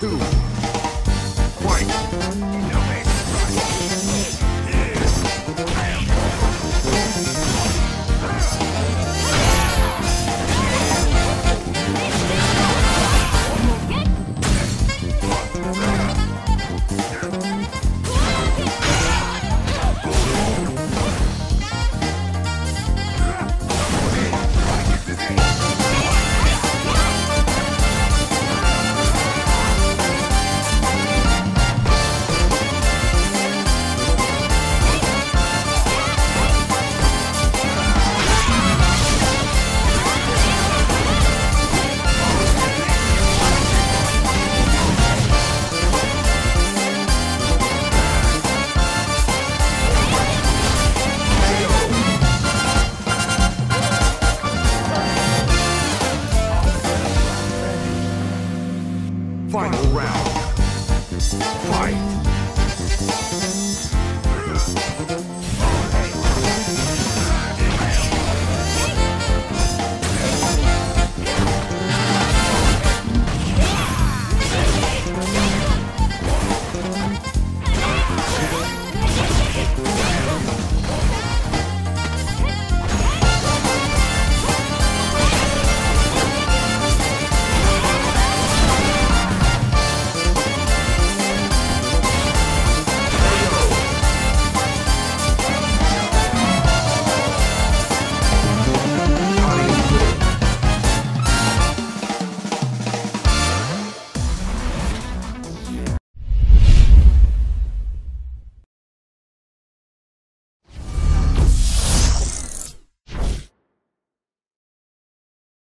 two. White. Fight!